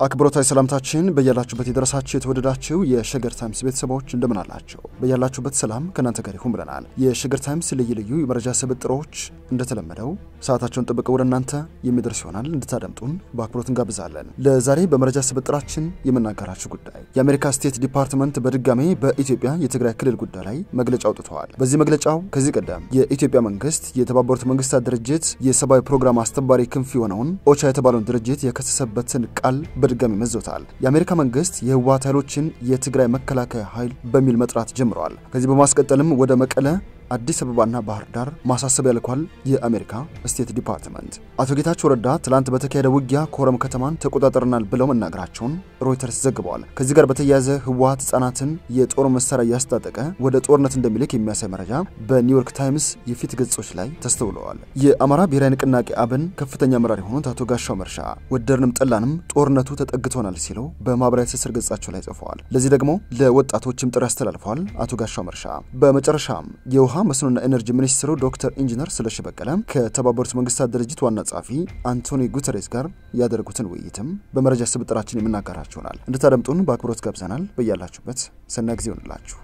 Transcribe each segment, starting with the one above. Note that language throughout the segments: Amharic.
አክብሮታዊ ሰላምታችን በያላችሁበት የደረሳችሁ የተወደዳችሁ የሸገር ታይምስ ቤተሰቦች እንደምን አላችሁ? በያላችሁበት ሰላም ከእናንተ ጋር ይሁን ብለናል። የሸገር ታይምስ ልዩ ልዩ የመረጃ ስብጥሮች እንደተለመደው ሰዓታቸውን ጠብቀው ወደ እናንተ የሚደርስ ይሆናል። እንድታደምጡን በአክብሮት እንጋብዛለን። ለዛሬ በመረጃ ስብጥራችን የምናገራችሁ ጉዳይ የአሜሪካ ስቴት ዲፓርትመንት በድጋሜ በኢትዮጵያ የትግራይ ክልል ጉዳይ ላይ መግለጫ አውጥተዋል። በዚህ መግለጫው ከዚህ ቀደም የኢትዮጵያ መንግስት የተባበሩት መንግስታት ድርጅት የሰብአዊ ፕሮግራም አስተባባሪ ክንፍ የሆነውን ኦቻ የተባለውን ድርጅት የከሰሰበትን ቃል በድጋሚ መዘውታል። የአሜሪካ መንግስት የህወሓት ኃይሎችን የትግራይ መከላከያ ኃይል በሚል መጥራት ጀምረዋል። ከዚህ በማስቀጠልም ወደ መቀለ አዲስ አበባና ባህር ዳር ማሳሰቢያ ልኳል። የአሜሪካ ስቴት ዲፓርትመንት አቶ ጌታቸው ረዳ ትላንት በተካሄደ ውጊያ ኮረም ከተማን ተቆጣጠርናል ብለው መናገራቸውን ሮይተርስ ዘግበዋል። ከዚህ ጋር በተያያዘ ህወሓት ህጻናትን የጦር መሳሪያ እያስታጠቀ ወደ ጦርነት እንደሚልክ የሚያሳይ መረጃ በኒውዮርክ ታይምስ የፊት ገጾች ላይ ተስተውለዋል። የአማራ ብሔራዊ ንቅናቄ አብን ከፍተኛ አመራር የሆኑት አቶ ጋሻው መርሻ ወደድንም ጠላንም ጦርነቱ ተጠግቶናል ሲሉ በማህበራዊ ትስስር ገጻቸው ላይ ጽፈዋል። ለዚህ ደግሞ ለወጣቶችም ጥሪ አስተላልፈዋል። አቶ ጋሻው መርሻ በመጨረሻም የውሃ መስኖና ኤነርጂ ሚኒስትሩ ዶክተር ኢንጂነር ስለሺ በቀለ ከተባበሩት መንግስታት ድርጅት ዋና ጸሐፊ አንቶኒ ጉተሬስ ጋር ያደረጉትን ውይይትም በመረጃ ስብጥራችን የምናጋራችሁ ይሆናል። እንድታደምጡን በአክብሮት ጋብዘናል። በያላችሁበት ሰናይ ጊዜ ይሆንላችሁ።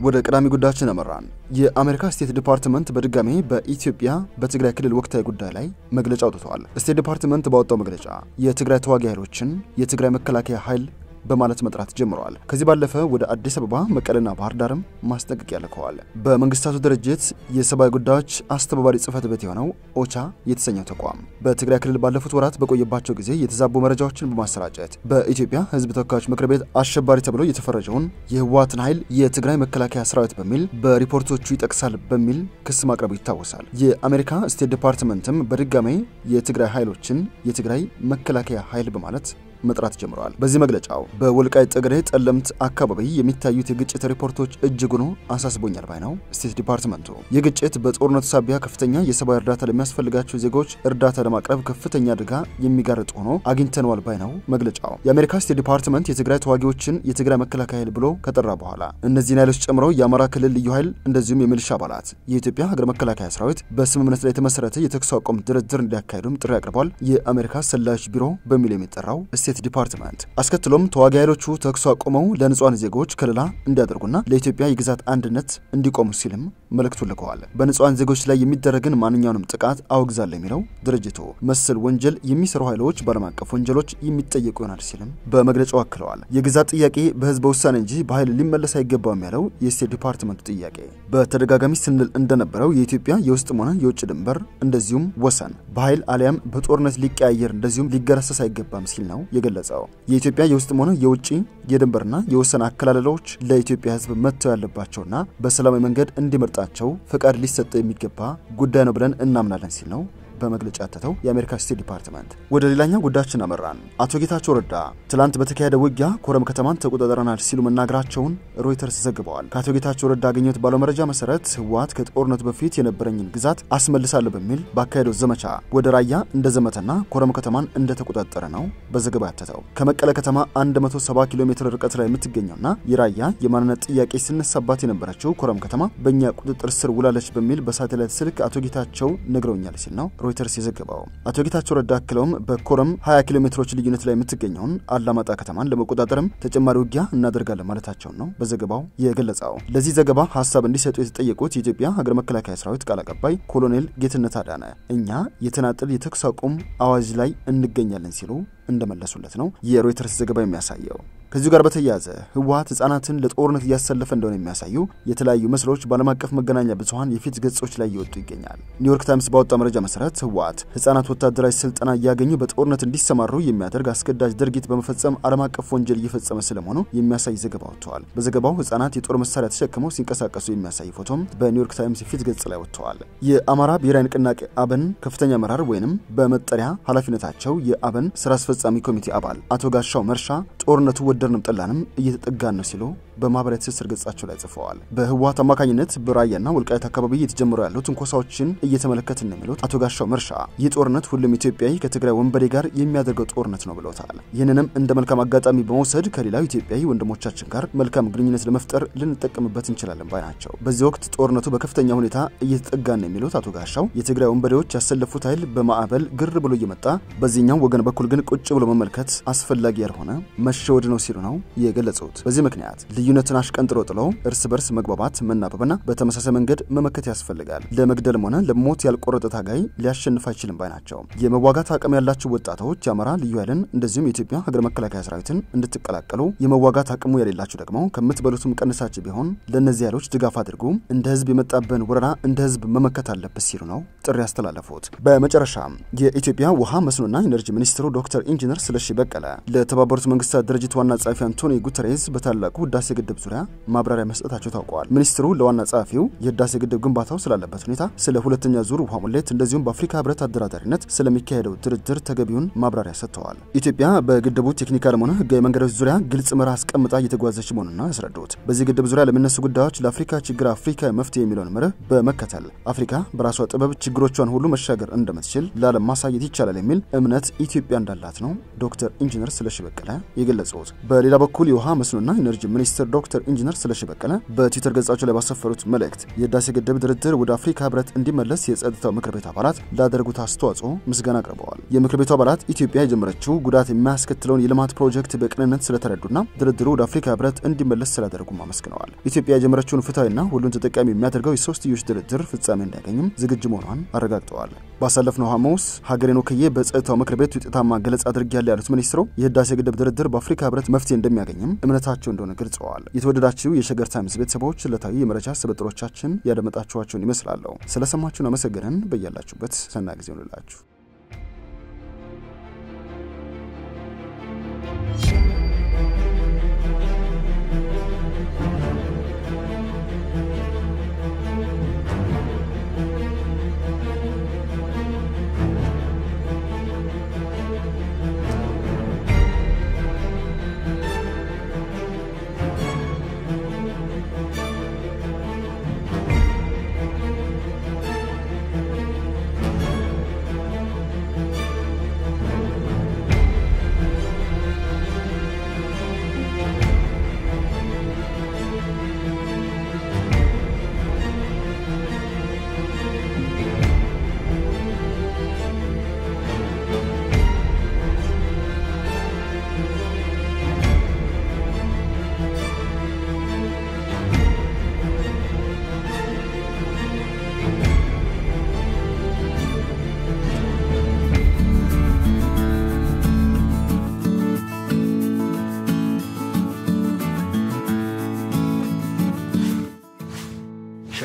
ወደ ቀዳሚ ጉዳያችን አመራን። የአሜሪካ ስቴት ዲፓርትመንት በድጋሜ በኢትዮጵያ በትግራይ ክልል ወቅታዊ ጉዳይ ላይ መግለጫ አውጥተዋል። ስቴት ዲፓርትመንት ባወጣው መግለጫ የትግራይ ተዋጊ ኃይሎችን የትግራይ መከላከያ ኃይል በማለት መጥራት ጀምረዋል። ከዚህ ባለፈ ወደ አዲስ አበባ፣ መቀለና ባህር ዳርም ማስጠንቀቂያ ልከዋል። በመንግስታቱ ድርጅት የሰብአዊ ጉዳዮች አስተባባሪ ጽህፈት ቤት የሆነው ኦቻ የተሰኘው ተቋም በትግራይ ክልል ባለፉት ወራት በቆየባቸው ጊዜ የተዛቡ መረጃዎችን በማሰራጨት በኢትዮጵያ ሕዝብ ተወካዮች ምክር ቤት አሸባሪ ተብሎ የተፈረጀውን የህወሓትን ኃይል የትግራይ መከላከያ ሰራዊት በሚል በሪፖርቶቹ ይጠቅሳል በሚል ክስ ማቅረቡ ይታወሳል። የአሜሪካ ስቴት ዲፓርትመንትም በድጋሜ የትግራይ ኃይሎችን የትግራይ መከላከያ ኃይል በማለት መጥራት ጀምረዋል። በዚህ መግለጫው በወልቃይት ጠገዴ፣ ጠለምት አካባቢ የሚታዩት የግጭት ሪፖርቶች እጅጉን አሳስቦኛል ባይ ነው ስቴት ዲፓርትመንቱ። ይህ ግጭት በጦርነቱ ሳቢያ ከፍተኛ የሰብአዊ እርዳታ ለሚያስፈልጋቸው ዜጎች እርዳታ ለማቅረብ ከፍተኛ አደጋ የሚጋርጥ ሆኖ አግኝተነዋል ባይ ነው መግለጫው። የአሜሪካ ስቴት ዲፓርትመንት የትግራይ ተዋጊዎችን የትግራይ መከላከያ ኃይል ብሎ ከጠራ በኋላ እነዚህን ኃይሎች ጨምሮ የአማራ ክልል ልዩ ኃይል እንደዚሁም የሚሊሻ አባላት የኢትዮጵያ ሀገር መከላከያ ሰራዊት በስምምነት ላይ የተመሰረተ የተኩስ አቁም ድርድር እንዲያካሄዱም ጥሪ አቅርቧል። የአሜሪካ ሰላዮች ቢሮ በሚል የሚጠራው ስቴት ዲፓርትመንት አስከትሎም ተዋጊ ኃይሎቹ ተኩስ አቁመው ለንጹሃን ዜጎች ከለላ እንዲያደርጉና ለኢትዮጵያ የግዛት አንድነት እንዲቆሙ ሲልም መልእክቱን ልከዋል። በንጹሃን ዜጎች ላይ የሚደረግን ማንኛውንም ጥቃት አወግዛለሁ የሚለው ድርጅቱ መሰል ወንጀል የሚሰሩ ኃይሎች በዓለም አቀፍ ወንጀሎች የሚጠየቁ ይሆናል ሲልም በመግለጫው አክለዋል። የግዛት ጥያቄ በህዝበ ውሳኔ እንጂ በኃይል ሊመለስ አይገባውም ያለው የስቴት ዲፓርትመንቱ ጥያቄ በተደጋጋሚ ስንል እንደነበረው የኢትዮጵያ የውስጥም ሆነ የውጭ ድንበር እንደዚሁም ወሰን በኃይል አሊያም በጦርነት ሊቀያየር እንደዚሁም ሊገረሰስ አይገባም ሲል ነው የገለጸው። የኢትዮጵያ የውስጥም ሆነ የውጭ የድንበርና የወሰን አከላለሎች ለኢትዮጵያ ህዝብ መጥተው ያለባቸውና በሰላማዊ መንገድ እንዲመርጣቸው ፈቃድ ሊሰጠው የሚገባ ጉዳይ ነው ብለን እናምናለን ሲል ነው በመግለጫ ያተተው የአሜሪካ ስቴት ዲፓርትመንት። ወደ ሌላኛው ጉዳያችን አመራን። አቶ ጌታቸው ረዳ ትላንት በተካሄደ ውጊያ ኮረም ከተማን ተቆጣጠረናል ሲሉ መናገራቸውን ሮይተርስ ዘግበዋል። ከአቶ ጌታቸው ረዳ አገኘሁት ባለው መረጃ መሰረት ህወሓት ከጦርነቱ በፊት የነበረኝን ግዛት አስመልሳለሁ በሚል ባካሄደው ዘመቻ ወደ ራያ እንደዘመተና ኮረም ከተማን እንደተቆጣጠረ ነው በዘገባ ያተተው። ከመቀለ ከተማ 170 ኪሎ ሜትር ርቀት ላይ የምትገኘውና የራያ የማንነት ጥያቄ ሲነሳባት የነበረችው ኮረም ከተማ በእኛ ቁጥጥር ስር ውላለች በሚል በሳተላይት ስልክ አቶ ጌታቸው ነግረውኛል ሲል ነው ሮይተርስ የዘገበው። አቶ ጌታቸው ረዳ አክለውም በኮረም 20 ኪሎ ሜትሮች ልዩነት ላይ የምትገኘውን አላማጣ ከተማን ለመቆጣጠርም ተጨማሪ ውጊያ እናደርጋለን ማለታቸውን ነው በዘገባው የገለጸው። ለዚህ ዘገባ ሀሳብ እንዲሰጡ የተጠየቁት የኢትዮጵያ ሀገር መከላከያ ሰራዊት ቃል አቀባይ ኮሎኔል ጌትነት አዳነ እኛ የተናጠል የተኩስ አቁም አዋጅ ላይ እንገኛለን ሲሉ እንደመለሱለት ነው የሮይተርስ ዘገባ የሚያሳየው። ከዚሁ ጋር በተያያዘ ህወሓት ህጻናትን ለጦርነት እያሰለፈ እንደሆነ የሚያሳዩ የተለያዩ ምስሎች በዓለም አቀፍ መገናኛ ብዙኃን የፊት ገጾች ላይ እየወጡ ይገኛል። ኒውዮርክ ታይምስ ባወጣው መረጃ መሰረት ህወሓት ህጻናት ወታደራዊ ስልጠና እያገኙ በጦርነት እንዲሰማሩ የሚያደርግ አስገዳጅ ድርጊት በመፈጸም ዓለም አቀፍ ወንጀል እየፈጸመ ስለመሆኑ የሚያሳይ ዘገባ ወጥተዋል። በዘገባው ህጻናት የጦር መሳሪያ ተሸክመው ሲንቀሳቀሱ የሚያሳይ ፎቶም በኒውዮርክ ታይምስ የፊት ገጽ ላይ ወጥተዋል። የአማራ ብሔራዊ ንቅናቄ አብን ከፍተኛ አመራር ወይንም በመጠሪያ ኃላፊነታቸው የአብን ስራ አስፈጻሚ ኮሚቴ አባል አቶ ጋሻው መርሻ ጦርነቱ ወደ ወደድንም ጠላንም እየተጠጋን ነው ሲሉ በማህበራዊ ትስስር ገጻቸው ላይ ጽፈዋል። በህወሓት አማካኝነት በራያና ወልቃይት አካባቢ እየተጀመሩ ያሉ ትንኮሳዎችን እየተመለከትን ነው የሚሉት አቶ ጋሻው መርሻ ይህ ጦርነት ሁሉም ኢትዮጵያዊ ከትግራይ ወንበዴ ጋር የሚያደርገው ጦርነት ነው ብለውታል። ይህንንም እንደ መልካም አጋጣሚ በመውሰድ ከሌላው ኢትዮጵያዊ ወንድሞቻችን ጋር መልካም ግንኙነት ለመፍጠር ልንጠቀምበት እንችላለን ባይ ናቸው። በዚህ ወቅት ጦርነቱ በከፍተኛ ሁኔታ እየተጠጋን ነው የሚሉት አቶ ጋሻው የትግራይ ወንበዴዎች ያሰለፉት ኃይል በማዕበል ግር ብሎ እየመጣ በዚህኛው ወገን በኩል ግን ቁጭ ብሎ መመልከት አስፈላጊ ያልሆነ መሸወድ ነው ሲሉ ነው የገለጹት። በዚህ ምክንያት ልዩነትን አሽቀንጥሮ ጥለው እርስ በርስ መግባባት፣ መናበብና በተመሳሳይ መንገድ መመከት ያስፈልጋል። ለመግደልም ሆነ ለሞት ያልቆረጠ ታጋይ ሊያሸንፍ አይችልም ባይ ናቸው። የመዋጋት አቅም ያላቸው ወጣቶች የአማራ ልዩ ኃይልን እንደዚሁም የኢትዮጵያ ሀገር መከላከያ ሰራዊትን እንድትቀላቀሉ፣ የመዋጋት አቅሙ የሌላቸው ደግሞ ከምትበሉትም ቀንሳችሁ ቢሆን ለእነዚህ ኃይሎች ድጋፍ አድርጉ፣ እንደ ህዝብ የመጣበን ወረራ እንደ ህዝብ መመከት አለበት ሲሉ ነው ጥሪ ያስተላለፉት። በመጨረሻም የኢትዮጵያ ውሃ መስኖና ኢነርጂ ሚኒስትሩ ዶክተር ኢንጂነር ስለሺ በቀለ ለተባበሩት መንግስታት ድርጅት ዋና ጸሐፊ አንቶኒ ጉተሬዝ በታላቁ ህዳሴ ግድብ ዙሪያ ማብራሪያ መስጠታቸው ታውቋል። ሚኒስትሩ ለዋና ጸሐፊው የህዳሴ ግድብ ግንባታው ስላለበት ሁኔታ፣ ስለ ሁለተኛ ዙር ውሃ ሙሌት እንደዚሁም በአፍሪካ ህብረት አደራዳሪነት ስለሚካሄደው ድርድር ተገቢውን ማብራሪያ ሰጥተዋል። ኢትዮጵያ በግድቡ technical ም ሆነ ህጋዊ መንገዶች ዙሪያ ግልጽ መርህ አስቀምጣ እየተጓዘች መሆኑን ነው ያስረዱት። በዚህ ግድብ ዙሪያ ለሚነሱ ጉዳዮች ለአፍሪካ ችግር አፍሪካ መፍትሄ የሚለውን መርህ በመከተል አፍሪካ በራሷ ጥበብ ችግሮቿን ሁሉ መሻገር እንደምትችል ለዓለም ማሳየት ይቻላል የሚል እምነት ኢትዮጵያ እንዳላት ነው ዶክተር ኢንጂነር ስለሺ በቀለ የገለጹት። በሌላ በኩል የውሃ መስኖና ኢነርጂ ሚኒስትር ዶክተር ኢንጂነር ስለሺ በቀለ በትዊተር ገጻቸው ላይ ባሰፈሩት መልእክት የህዳሴ ግድብ ድርድር ወደ አፍሪካ ህብረት እንዲመለስ የጸጥታው ምክር ቤት አባላት ላደረጉት አስተዋጽኦ ምስጋና አቅርበዋል። የምክር ቤቱ አባላት ኢትዮጵያ የጀመረችው ጉዳት የሚያስከትለውን የልማት ፕሮጀክት በቅንነት ስለተረዱና ድርድሩ ወደ አፍሪካ ህብረት እንዲመለስ ስላደረጉም አመስግነዋል። ኢትዮጵያ የጀመረችውን ፍትሐዊና ሁሉን ተጠቃሚ የሚያደርገው የሶስትዮሽ ድርድር ፍጻሜ እንዲያገኝም ዝግጁ መሆኗን አረጋግጠዋል። ባሳለፍነው ሐሙስ ሀገሬን ወክዬ በጸጥታው ምክር ቤት ውጤታማ ገለጻ አድርጌያለሁ ያሉት ሚኒስትሩ የህዳሴ ግድብ ድርድር በአፍሪካ ህብረት መፍትሄ እንደሚያገኝም እምነታቸው እንደሆነ ገልጸዋል። የተወደዳችሁ የሸገር ታይምስ ቤተሰቦች ዕለታዊ የመረጃ ስብጥሮቻችን ያደመጣችኋቸውን ይመስላለሁ። ስለሰማችሁን አመሰግነን። በያላችሁበት ሰና ጊዜ ሆንላችሁ።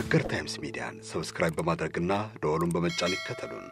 ሸገር ታይምስ ሚዲያን ሰብስክራይብ በማድረግና ደወሉን በመጫን ይከተሉን።